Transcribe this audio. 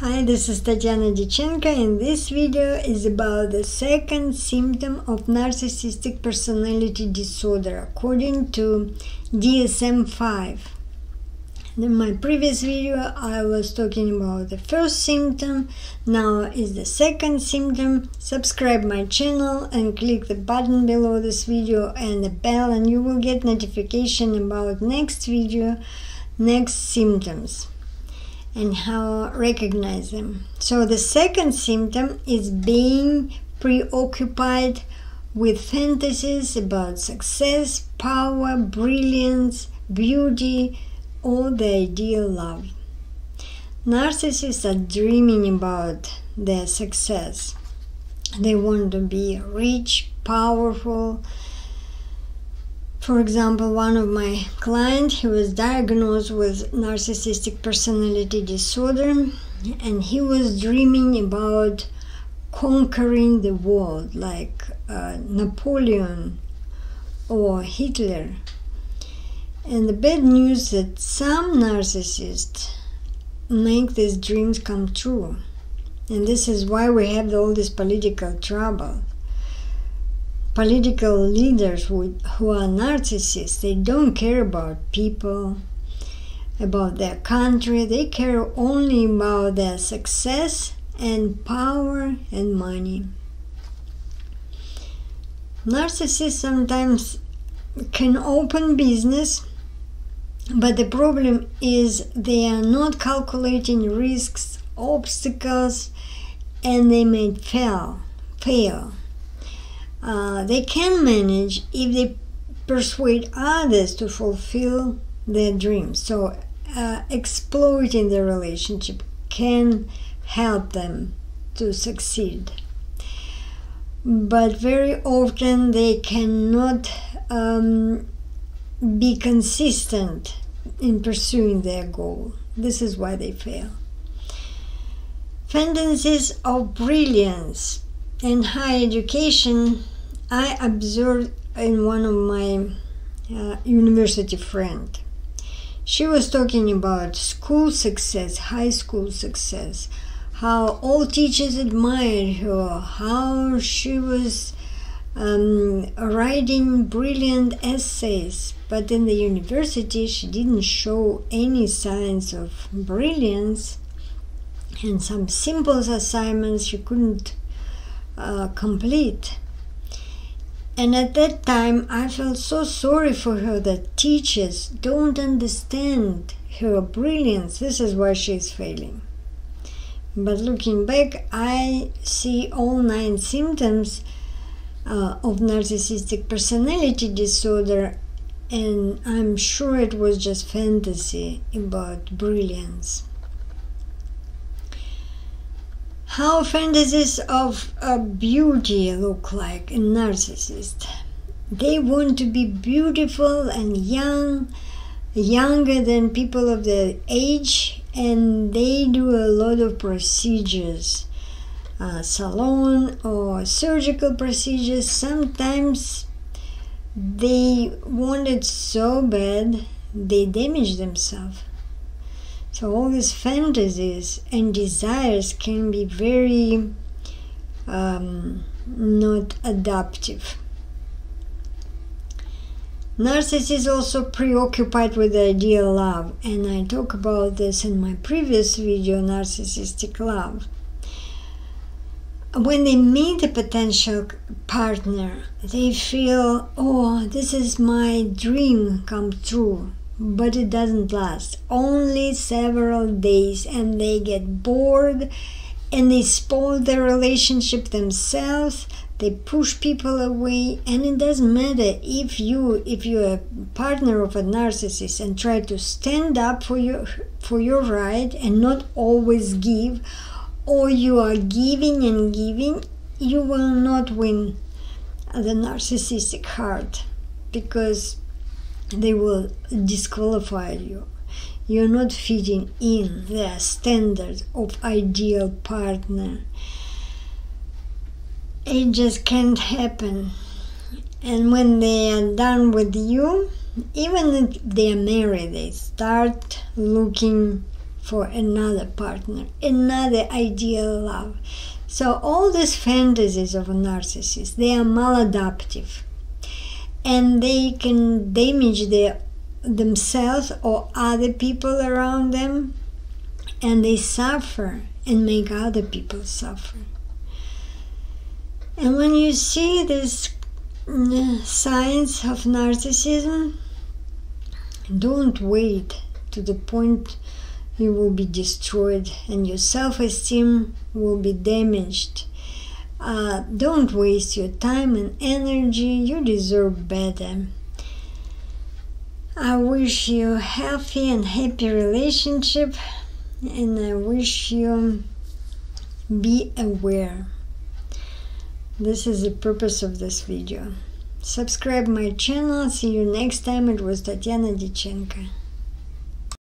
Hi, this is Tatiana Dyachenko and this video is about the second symptom of narcissistic personality disorder according to DSM-5. In my previous video I was talking about the first symptom, now is the second symptom. Subscribe my channel and click the button below this video and the bell and you will get notification about next video, next symptoms and how recognize them. So the second symptom is being preoccupied with fantasies about success, power, brilliance, beauty, or the ideal love. Narcissists are dreaming about their success. They want to be rich, powerful, for example, one of my clients, he was diagnosed with narcissistic personality disorder and he was dreaming about conquering the world like uh, Napoleon or Hitler. And the bad news is that some narcissists make these dreams come true. And this is why we have all this political trouble political leaders who, who are narcissists, they don't care about people, about their country, they care only about their success and power and money. Narcissists sometimes can open business, but the problem is they are not calculating risks, obstacles, and they may fail. Fail. Uh, they can manage if they persuade others to fulfill their dreams. So, uh, exploiting the relationship can help them to succeed. But very often they cannot um, be consistent in pursuing their goal. This is why they fail. Fantasies of brilliance and high education I observed in one of my uh, university friend. She was talking about school success, high school success, how all teachers admired her, how she was um, writing brilliant essays, but in the university she didn't show any signs of brilliance, and some simple assignments she couldn't uh, complete. And at that time, I felt so sorry for her that teachers don't understand her brilliance. This is why she's failing. But looking back, I see all nine symptoms uh, of narcissistic personality disorder, and I'm sure it was just fantasy about brilliance how fantasies of uh, beauty look like in narcissists. They want to be beautiful and young, younger than people of their age, and they do a lot of procedures, uh, salon or surgical procedures. Sometimes they want it so bad they damage themselves. So all these fantasies and desires can be very um, not adaptive. Narcissist is also preoccupied with the ideal love, and I talk about this in my previous video, Narcissistic Love. When they meet a potential partner, they feel, oh, this is my dream come true but it doesn't last. Only several days and they get bored and they spoil their relationship themselves. They push people away and it doesn't matter if you if you're a partner of a narcissist and try to stand up for your for your right and not always give or you are giving and giving you will not win the narcissistic heart because they will disqualify you. You're not fitting in their standard of ideal partner. It just can't happen. And when they are done with you, even if they are married, they start looking for another partner, another ideal love. So all these fantasies of a narcissist, they are maladaptive and they can damage themselves or other people around them and they suffer and make other people suffer. And when you see these mm, signs of narcissism, don't wait to the point you will be destroyed and your self esteem will be damaged. Uh, don't waste your time and energy, you deserve better. I wish you a healthy and happy relationship and I wish you be aware. This is the purpose of this video. Subscribe my channel. See you next time. It was Tatiana Dyachenko.